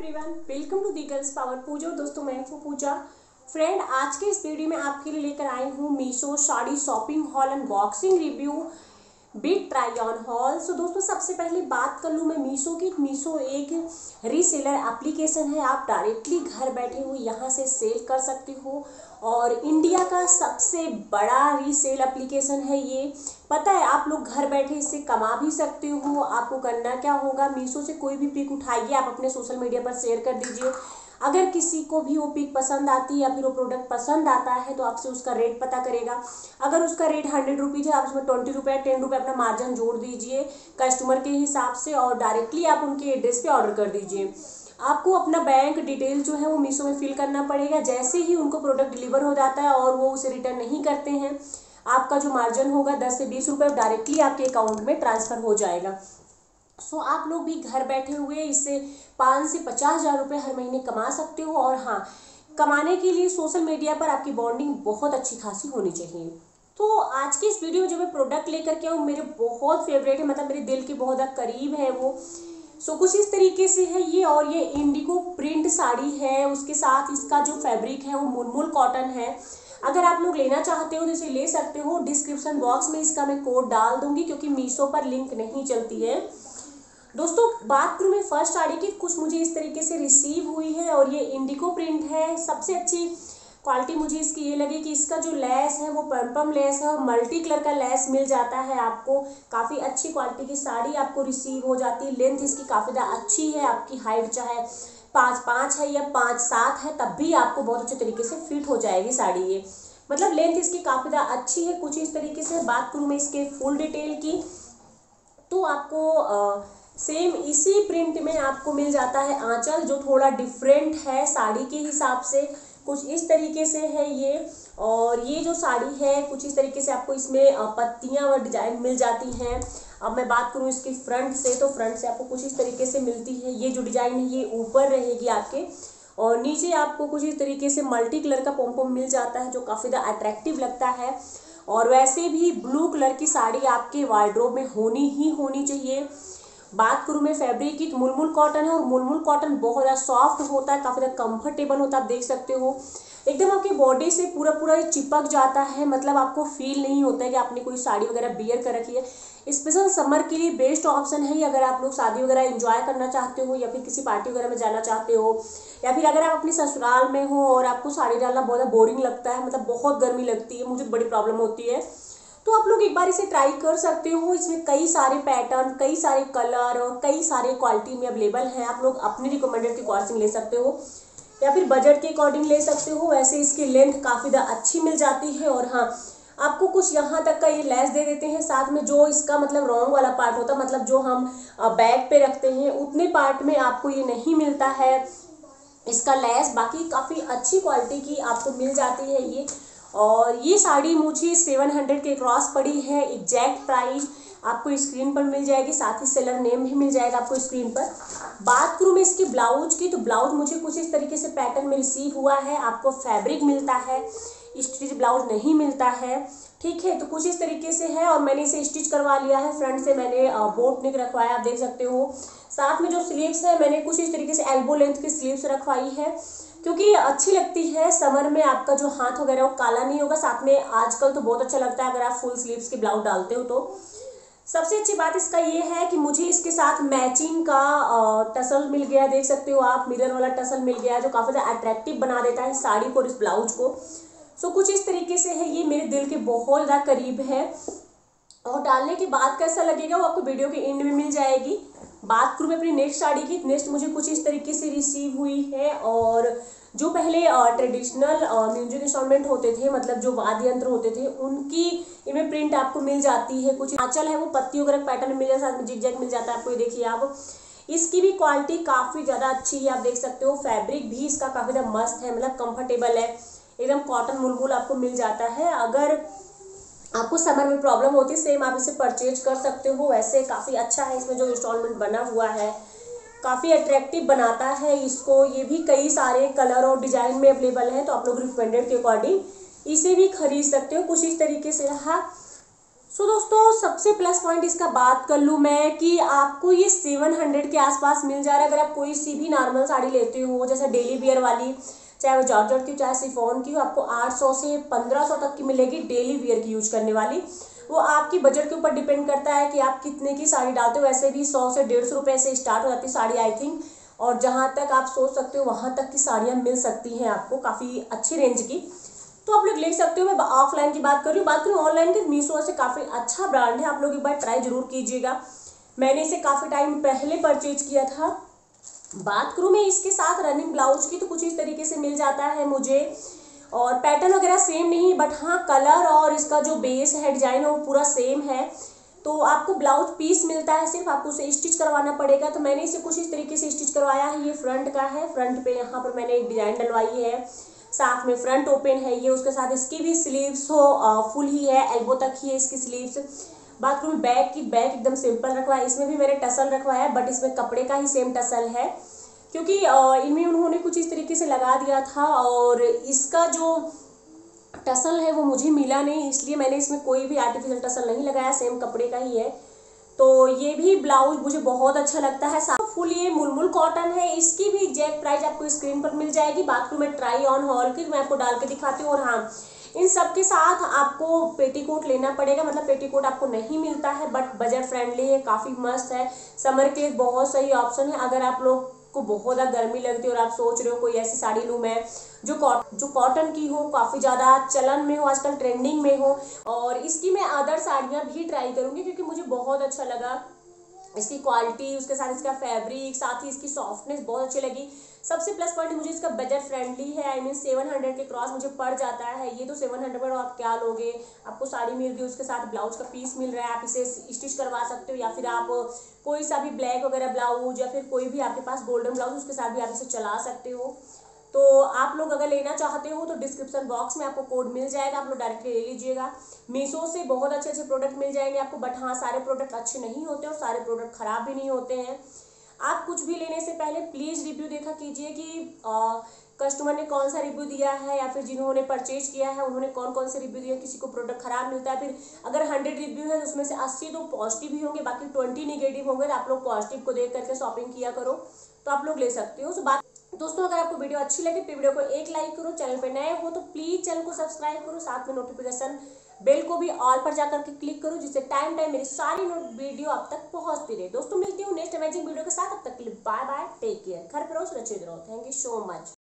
Everyone welcome to the girls power Pooja दोस्तों, मैं हूँ पूजा। फ्रेंड आज के इस वीडियो में आपके लिए लेकर आई हूँ Meesho sari shopping haul unboxing review big try on haul. So दोस्तों, सबसे पहले बात कर लूँ मैं मीशो की। मीशो एक रीसेलर एप्लीकेशन है। आप डायरेक्टली घर बैठे हुए यहाँ से सेल कर सकते हो। और इंडिया का सबसे बड़ा रीसेल एप्लीकेशन है ये। पता है, आप लोग घर बैठे इससे कमा भी सकते हो। आपको करना क्या होगा? मीशो से कोई भी पिक उठाइए। आप अपने सोशल मीडिया पर शेयर कर दीजिए। अगर किसी को भी वो पिक पसंद आती है या फिर वो प्रोडक्ट पसंद आता है तो आपसे उसका रेट पता करेगा। अगर उसका रेट हंड्रेड रुपीज़ है, आप उसमें ट्वेंटी रुपये टेन रुपये अपना मार्जिन जोड़ दीजिए कस्टमर के हिसाब से और डायरेक्टली आप उनके एड्रेस पे ऑर्डर कर दीजिए। आपको अपना बैंक डिटेल जो है, वो मीशो में फिल करना पड़ेगा। जैसे ही उनको प्रोडक्ट डिलीवर हो जाता है और वो उसे रिटर्न नहीं करते हैं, आपका जो मार्जिन होगा दस से बीस रुपये डायरेक्टली आपके अकाउंट में ट्रांसफ़र हो जाएगा। सो so, आप लोग भी घर बैठे हुए इससे पाँच से पचास हज़ार रुपये हर महीने कमा सकते हो और हाँ कमाने के लिए सोशल मीडिया पर आपकी बॉन्डिंग बहुत अच्छी खासी होनी चाहिए। तो आज की इस वीडियो में जो मैं प्रोडक्ट लेकर के आऊँ मेरे बहुत फेवरेट है मतलब मेरे दिल के बहुत करीब है वो। सो so, कुछ इस तरीके से है ये और ये इंडिगो प्रिंट साड़ी है उसके साथ इसका जो फैब्रिक है वो मुलमुल कॉटन है। अगर आप लोग लेना चाहते हो तो इसे ले सकते हो। डिस्क्रिप्शन बॉक्स में इसका मैं कोड डाल दूँगी क्योंकि मीशो पर लिंक नहीं चलती है। दोस्तों बात करूँ मैं फ़र्स्ट साड़ी की कुछ मुझे इस तरीके से रिसीव हुई है और ये इंडिको प्रिंट है। सबसे अच्छी क्वालिटी मुझे इसकी ये लगी कि इसका जो लेस है वो पम्पम लेस है और मल्टी कलर का लेस मिल जाता है आपको। काफ़ी अच्छी क्वालिटी की साड़ी आपको रिसीव हो जाती है। लेंथ इसकी काफ़ी ज़्यादा अच्छी है आपकी हाइट चाहे पाँच पाँच है या पाँच सात है तब भी आपको बहुत अच्छे तरीके से फिट हो जाएगी साड़ी ये। मतलब लेंथ इसकी काफ़ी ज़्यादा अच्छी है कुछ इस तरीके से। बात करूँ मैं इसके फुल डिटेल की तो आपको आ, सेम इसी प्रिंट में आपको मिल जाता है आंचल जो थोड़ा डिफरेंट है साड़ी के हिसाब से। कुछ इस तरीके से है ये। और ये जो साड़ी है, कुछ इस तरीके से आपको इसमें पत्तियाँ व डिज़ाइन मिल जाती हैं। अब मैं बात करूँ इसकी फ्रंट से तो फ्रंट से आपको कुछ इस तरीके से मिलती है। ये जो डिज़ाइन है, ये ऊपर रहेगी आपके। और नीचे आपको कुछ इस तरीके से मल्टी कलर का पोम मिल जाता है, जो काफ़ी ज़्यादा अट्रैक्टिव लगता है। और वैसे भी ब्लू कलर की साड़ी आपके वार्ड्रोब में होनी ही होनी चाहिए। बात करूँ मैं फैब्रिक की तो मुलमुल कॉटन है और मुलमुल कॉटन बहुत ज़्यादा सॉफ्ट होता है, काफ़ी ज़्यादा कंफर्टेबल होता है, आप देख सकते हो। एकदम आपकी बॉडी से पूरा पूरा चिपक जाता है मतलब आपको फील नहीं होता है कि आपने कोई साड़ी वगैरह बियर कर रखी है। स्पेशल समर के लिए बेस्ट ऑप्शन है ही अगर आप लोग शादी वगैरह एंजॉय करना चाहते हो या फिर किसी पार्टी वगैरह में जाना चाहते हो, या फिर अगर आप अपने ससुराल में हो और आपको साड़ी डालना बहुत बोरिंग लगता है मतलब बहुत गर्मी लगती है, मुझे तो बड़ी प्रॉब्लम होती है। तो आप लोग एक बार इसे ट्राई कर सकते हो। इसमें कई सारे पैटर्न कई सारे कलर और कई सारे क्वालिटी में अवेलेबल हैं। आप लोग अपने रिकमेंडेड की क्वालिटी ले सकते हो। या फिर बजट के अकॉर्डिंग ले सकते हो। वैसे इसकी लेंथ काफ़ी अच्छी मिल जाती है और हाँ आपको कुछ यहाँ तक का ये लेस दे देते हैं। साथ में जो इसका मतलब रॉन्ग वाला पार्ट होता है मतलब जो हम बैग पे रखते हैं, उतने पार्ट में आपको ये नहीं मिलता है। इसका लेस बाकी काफ़ी अच्छी क्वालिटी की आपको मिल जाती है ये। और ये साड़ी मुझे सेवन हंड्रेड के क्रॉस पड़ी है। एग्जैक्ट प्राइस आपको स्क्रीन पर मिल जाएगी, साथ ही सेलर नेम भी मिल जाएगा आपको स्क्रीन पर। बात करूँ मैं इसकी ब्लाउज की तो ब्लाउज मुझे कुछ इस तरीके से पैटर्न में रिसीव हुआ है। आपको फैब्रिक मिलता है स्टिच ब्लाउज नहीं मिलता है। ठीक है तो कुछ इस तरीके से है और मैंने इसे स्टिच करवा लिया है। फ्रंट से मैंने बोट निक रखवाया, आप देख सकते हो। साथ में जो स्लीव्स है, मैंने कुछ इस तरीके से एल्बो लेंथ की स्लीव्स रखवाई है। क्योंकि अच्छी लगती है, समर में आपका जो हाथ वगैरह वो काला नहीं होगा, साथ में आजकल तो बहुत अच्छा लगता है अगर आप फुल स्लीव्स की ब्लाउज डालते हो तो। सबसे अच्छी बात इसका ये है कि मुझे इसके साथ मैचिंग का टसल मिल गया, देख सकते हो आप, मिरर वाला टसल मिल गया, जो काफ़ी ज़्यादा अट्रैक्टिव बना देता है साड़ी को और इस ब्लाउज को। सो कुछ इस तरीके से है, ये मेरे दिल के बहुत ज़्यादा करीब है। और डालने के बाद कैसा लगेगा वो आपको वीडियो के एंड में मिल जाएगी। बात करूँ मैं अपनी नेक्स्ट साड़ी की नेक्स्ट मुझे कुछ इस तरीके से रिसीव हुई है और जो पहले ट्रेडिशनल म्यूज़िक इंस्टॉलमेंट होते थे मतलब जो वाद्य यंत्र होते थे, उनकी इनमें प्रिंट आपको मिल जाती है। कुछ आंचल है, वो पत्ती वगैरह पैटर्न मिल जाता है जैग मिल जाता है, आपको ये देखिए आप। इसकी भी क्वालिटी काफ़ी ज़्यादा अच्छी है, आप देख सकते हो। फैब्रिक भी इसका काफ़ी ज़्यादा मस्त है मतलब कंफर्टेबल है। एकदम कॉटन मुलमुल आपको मिल जाता है। अगर आपको समर में प्रॉब्लम होती है सेम आप इसे परचेज कर सकते हो। वैसे काफ़ी अच्छा है इसमें जो इंस्टॉलमेंट बना हुआ है। काफ़ी अट्रैक्टिव बनाता है इसको। ये भी कई सारे कलर और डिज़ाइन में अवेलेबल है तो आप लोग रिकमेंडेड के अकॉर्डिंग इसे भी खरीद सकते हो। कुछ इस तरीके से रहा सो so, दोस्तों सबसे प्लस पॉइंट इसका बात कर लूँ मैं कि आपको ये सेवन हंड्रेड के आसपास मिल जा रहा है। अगर आप कोई सी भी नॉर्मल साड़ी लेते हो जैसे डेली वियर वाली चाहे वो जॉर्जट की चाहे सिफोन की हो आपको आठ सौ से पंद्रह सौ तक की मिलेगी डेली वियर की यूज़ करने वाली। वो आपकी बजट के ऊपर डिपेंड करता है कि आप कितने की साड़ी डालते हो। वैसे भी सौ से डेढ़ सौ रुपये से स्टार्ट हो जाती है साड़ी आई थिंक और जहाँ तक आप सोच सकते हो वहाँ तक की साड़ियाँ मिल सकती हैं आपको काफ़ी अच्छी रेंज की। तो आप लोग ले सकते हो, मैं ऑफलाइन की बात कर रही हूँ। बात करूँ ऑनलाइन की मीशो से काफ़ी अच्छा ब्रांड है, आप लोग एक बार ट्राई ज़रूर कीजिएगा। मैंने इसे काफ़ी टाइम पहले परचेज किया था। बात करूँ मैं इसके साथ रनिंग ब्लाउज की तो कुछ इस तरीके से मिल जाता है मुझे। और पैटर्न वगैरह सेम नहीं बट हाँ कलर और इसका जो बेस है डिज़ाइन है, वो पूरा सेम है। तो आपको ब्लाउज पीस मिलता है, सिर्फ़ आपको उसे स्टिच करवाना पड़ेगा। तो मैंने इसे कुछ इस तरीके से स्टिच करवाया है, ये फ्रंट का है। फ्रंट पे यहाँ पर मैंने एक डिज़ाइन डलवाई है। साथ में फ्रंट ओपन है, ये उसके साथ इसकी भी स्लीव्स हो फुल ही है एल्बो तक ही है इसकी स्लीव्स बात करूँ बैक की बैक एकदम सिंपल रखवाया इसमें भी मैंने टसल रखवाया है बट इसमें कपड़े का ही सेम टसल है। क्योंकि इनमें उन्होंने कुछ इस तरीके से लगा दिया था और इसका जो टसल है वो मुझे मिला नहीं, इसलिए मैंने इसमें कोई भी आर्टिफिशियल टसल नहीं लगाया सेम कपड़े का ही है। तो ये भी ब्लाउज मुझे बहुत अच्छा लगता है। फुल ये मुलमुल कॉटन है, इसकी भी एग्जैक्ट प्राइस आपको स्क्रीन पर मिल जाएगी। बात करूँ मैं ट्राई ऑन हॉल की, मैं आपको डाल के दिखाती हूँ। और हाँ इन सब के साथ आपको पेटीकोट लेना पड़ेगा। मतलब पेटीकोट आपको नहीं मिलता है बट बजट फ्रेंडली है, काफ़ी मस्त है। समर के लिए बहुत सही ऑप्शन है। अगर आप लोग को बहुत ज़्यादा गर्मी लगती है और आप सोच रहे हो कोई ऐसी साड़ी लूँ मैं जो कॉट, जो कॉटन की हो, काफ़ी ज़्यादा चलन में हो, आजकल ट्रेंडिंग में हो। और इसकी मैं अदर साड़ियाँ भी ट्राई करूँगी क्योंकि मुझे बहुत अच्छा लगा। इसकी क्वालिटी उसके साथ इसका फैब्रिक साथ ही इसकी सॉफ्टनेस बहुत अच्छी लगी। सबसे प्लस पॉइंट मुझे इसका बजट फ्रेंडली है आई मीन सेवन हंड्रेड के क्रॉस मुझे पड़ जाता है। ये तो सेवन हंड्रेड पर आप क्या लोगे? आपको साड़ी मिल गई उसके साथ ब्लाउज का पीस मिल रहा है, आप इसे स्टिच करवा सकते हो, या फिर आप कोई सा भी ब्लैक वगैरह ब्लाउज या फिर कोई भी आपके पास गोल्डन ब्लाउज उसके साथ भी आप इसे चला सकते हो। तो आप लोग अगर लेना चाहते हो तो डिस्क्रिप्शन बॉक्स में आपको कोड मिल जाएगा, आप लोग डायरेक्टली ले लीजिएगा। मीशो से बहुत अच्छे अच्छे प्रोडक्ट मिल जाएँगे आपको बट हाँ सारे प्रोडक्ट अच्छे नहीं होते और सारे प्रोडक्ट ख़राब भी नहीं होते हैं। आप कुछ भी लेने से पहले प्लीज़ रिव्यू देखा कीजिए कि कस्टमर ने कौन सा रिव्यू दिया है या फिर जिन्होंने परचेज किया है, उन्होंने कौन कौन से रिव्यू दिया, किसी को प्रोडक्ट खराब मिलता है। फिर अगर हंड्रेड रिव्यू है तो उसमें से अस्सी तो पॉजिटिव ही होंगे, बाकी ट्वेंटी निगेटिव होंगे तो आप लोग पॉजिटिव को देख करके शॉपिंग किया करो तो आप लोग ले सकते हो। तो बात दोस्तों, अगर आपको वीडियो अच्छी लगे तो वीडियो को एक लाइक करो, चैनल पर नए हो तो प्लीज़ चैनल को सब्सक्राइब करो, साथ में नोटिफिकेशन बेल को भी ऑल पर जाकर के क्लिक करो, जिससे टाइम टाइम मेरी सारी वीडियो आप तक पहुँचती रहे। दोस्तों, मिलती हूँ नेक्स्ट अमेजिंग वीडियो के साथ, अब तक के लिए बाय बाय टेक केयर घर पर रहो, सुरक्षित रहो। Thank you so much